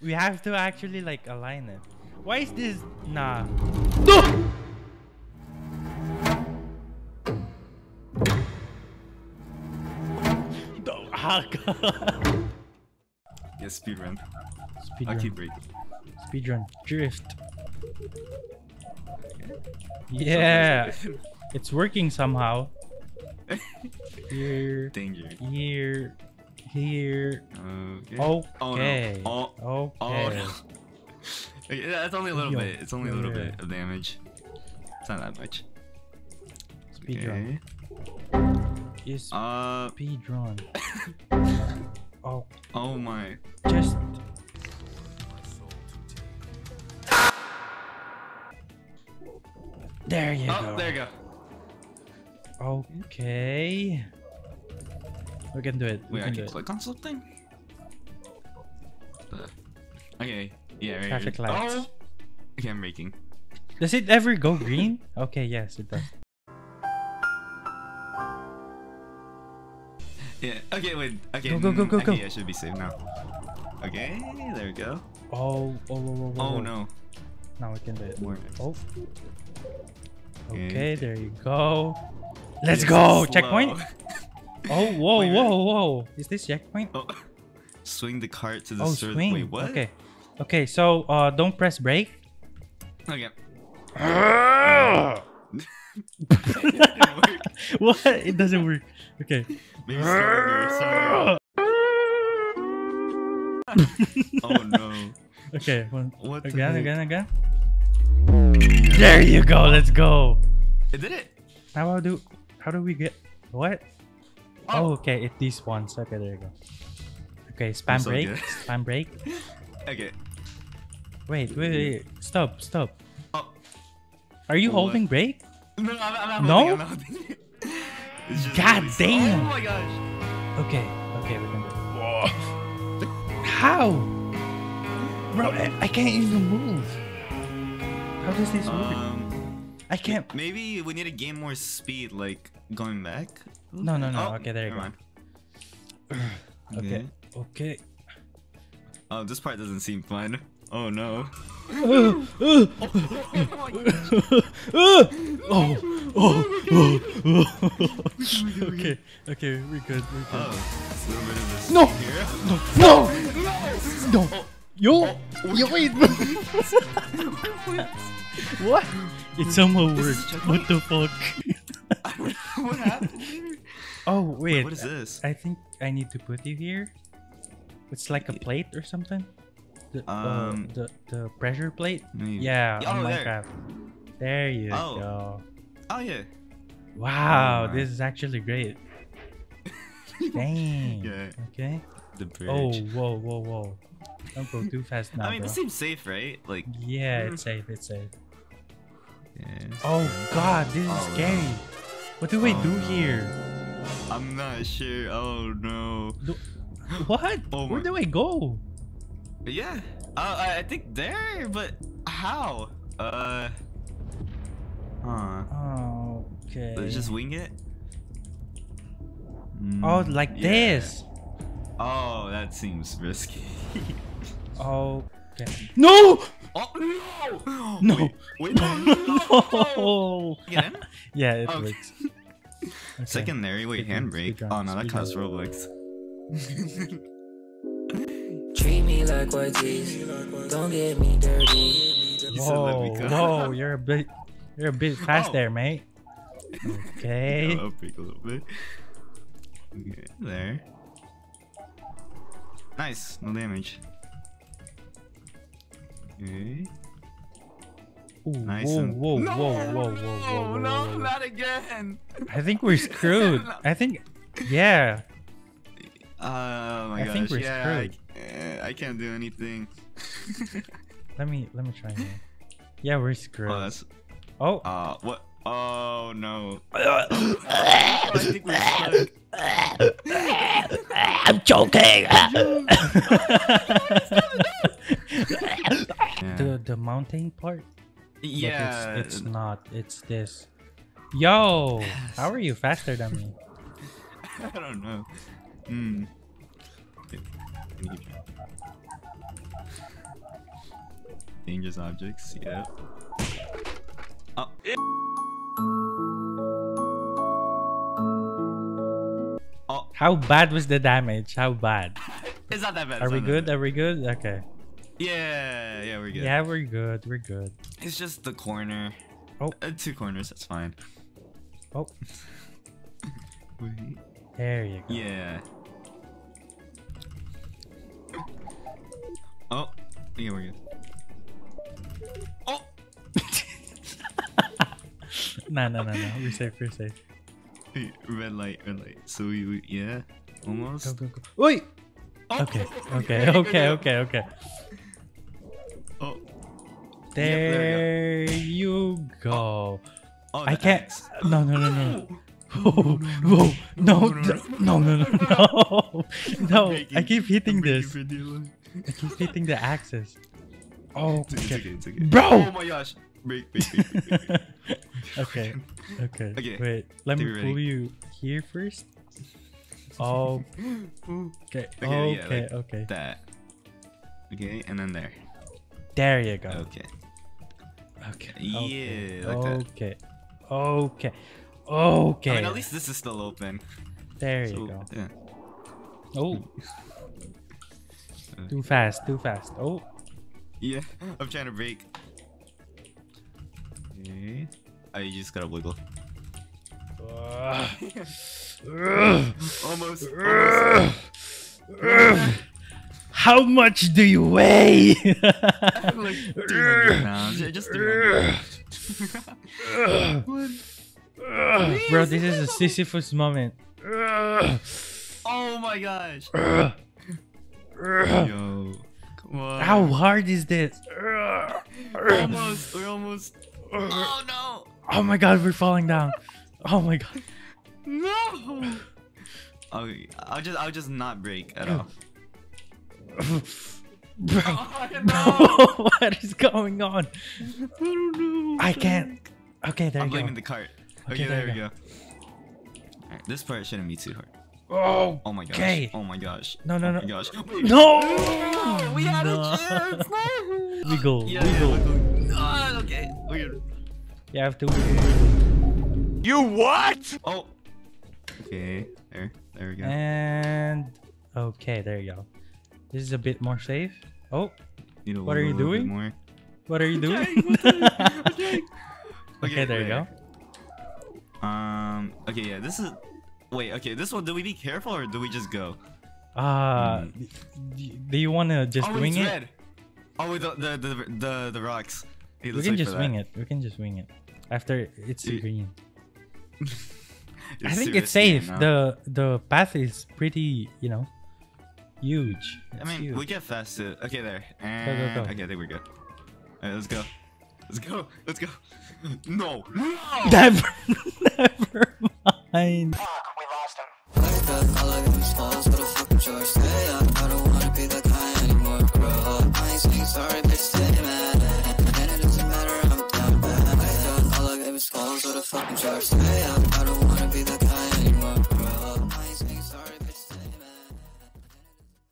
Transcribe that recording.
We have to actually like align it. Why is this nah? No! Ah, God. Yeah, speed run. Speed I'll run. keep braking. Speed run. Drift. Yeah, it's working somehow. Here, Danger. here, here. Okay. Okay. Oh no. Oh, oh no. That's only a little Yo, bit. It's only a little yeah. bit of damage. It's not that much. Speed okay. run. Is Uh. speed run. Oh, Oh my. just. There you Oh, go. there you go. Okay. We can do it. We Wait, I can can do it. click on something. Uh, okay. Yeah. Right, Traffic right. lights. Oh. Okay, I'm braking. Does it ever go green? Okay, yes, it does. Yeah. Okay. Wait. Okay. Go, go, go, mm, go, go. Okay, I should be safe now. Okay. There we go. Oh, oh, oh, oh, oh, Oh no. Now we can do it. More. Oh. Okay. Okay, there you go. Let's go! Checkpoint? Oh, whoa, Wait, whoa, whoa. Is this checkpoint? Oh. Swing the cart to the Oh, sur- swing. Wait, what? Okay. Okay, so uh, don't press brake. Okay. what? It doesn't work. Okay. Maybe stronger, stronger. oh no. Okay. One. What the Again, again, again. There you go. Let's go. It did it. How do how do we get what? Oh. Oh, okay. It these ones. Okay, there you go. Okay, spam so brake. good. Spam brake. Okay. Wait, wait, wait. Stop, stop. Oh. Are you What? holding brake? No, I'm, I'm not No? holding, I'm not holding. It's just God really damn. Oh my gosh. Okay, okay, we can do it. How? Bro, I, can't even move. How does this work? Um, I can't. maybe we need to gain more speed, like going back. No, no, no. Oh, okay, there you go. Okay, okay. Oh, this part doesn't seem fun. Oh no. Oh, oh, oh, oh. okay, okay, we're good, we're good. Oh, it's a little bit of this No! No! No! Oh, yo! Oh, oh. Yo, wait! what? It somehow worked. What the fuck? what happened? Oh, wait. what is this? I think I need to put you here. It's like a plate or something. The, uh, Um, the the pressure plate. Maybe. Yeah, Oh, on there. Minecraft. There you Oh. go. Oh yeah. Wow, Alright. this is actually great. Dang. Yeah. Okay. The bridge. Oh, whoa, whoa, whoa! Don't go too fast now, I mean, bro. this seems safe, right? Like, Yeah, it's safe. It's safe. yeah. Oh God, this is Oh, scary. What do we Oh, do no. here? I'm not sure. Oh no. What? Oh Where do I go? Yeah. Uh, I I think there, but how? Uh. Huh. Okay. Let's just wing it. Oh, Mm, like yeah. this. Oh, that seems risky. Okay. No! oh no! No. Wait, wait no, no, no. No! Yeah, it Okay. works. Okay. Secondary, wait, handbrake. Oh no, that speed costs run. Robux. Treat me like white tees. Don't get me dirty. You said let me Whoa, go. whoa, you're a bit, you're a bit oh. fast Oh. there, mate. Okay. I'll a little bit. Okay, there. Nice, no damage. Okay. Ooh, Nice whoa, and- whoa, no, whoa, whoa, whoa, whoa, whoa, no, whoa. not again. I think we're screwed. I think, yeah. Oh my I gosh, think we're yeah, screwed. I, I can't do anything. Let me, let me try here. Yeah, we're screwed. oh, that's. Oh. Uh, what? Oh no. I think we're stuck. I'm choking. The the mountain part. But yeah. it's, it's not. It's this. Yo, how are you faster than me? I don't know. Hmm. Okay, I need you. dangerous objects. Yeah. Oh. Oh, How bad was the damage? How bad? it's not that bad. Are we good? bad. Are we good? Okay. Yeah, yeah, we're good. Yeah, we're good. We're good. It's just the corner. Oh. Uh, two corners. That's fine. Oh, Wait. there you go. Yeah. Oh, yeah, we're good. Oh, No, no, no, no. We're safe. We're safe. Red light, red light. So we, yeah, Go, almost. go, go. Wait. Oh, Okay. Okay. Okay. Okay. Okay. Oh, There you go. oh, I can't. axe. No, no, no, no. Whoa, whoa, no, no, no, no, no, no, no! I keep hitting this. for dear life. I keep hitting the axis. Oh, It's okay, it's okay. okay, it's okay. Bro! Oh my gosh. Brake, brake, brake, brake, brake, brake. okay, okay. Okay, Wait, let me think we're ready. pull you here first. Oh, okay, Okay, yeah, okay, like okay. That. Okay, and then there. There you go. Okay. Okay. Yeah, Okay. like that. Okay. Okay. Okay. I mean, at least this is still open. there you So, go. yeah. Oh. Uh, too fast. Too fast. Oh. Yeah, I'm trying to brake. Okay. Oh, just gotta wiggle. Almost. almost. How much do you weigh? like 300 pounds. Just 300. Bro, this is a Sisyphus moment. Oh my gosh. Yo. Come on. How hard is this? Almost. We're almost. Oh no. Oh my god, we're falling down. Oh my god. No. Okay, I'll just I'll just not brake at all. Bro, Oh, no. what is going on? I don't know. I can't. Okay, there we go. I'm you blaming go. the cart. Okay, Okay, there there, you we go. Alright, this part shouldn't be too hard. Oh, Oh my gosh. Okay. Oh my gosh. No, no, oh no. my gosh. no. We had No. a chance. Wiggle, Yeah, wiggle. yeah, wiggle. Ah, okay. Weird. You have to. You what? Oh. Okay. There. There we go. And okay, there you go. This is a bit more safe. Oh, Need to what are you a little bit doing? More. what are you doing? Okay. okay, there you go. Um. Okay. Yeah. This is. Wait. Okay. This one. Do we be careful or do we just go? Uh, d- do you want to just oh, wing it's it? red. Oh, wait, the the the the, the rocks. Hey, We can wait just for wing it. We can just wing it. After it's Y- green. It's I think it's risky safe. now. The the path is pretty, you know, huge. I mean, huge. we get fast to. Okay, there. go, And go. okay, I think we're good. Alright, let's go. Let's go. Let's go. No. No. Never, never mind. All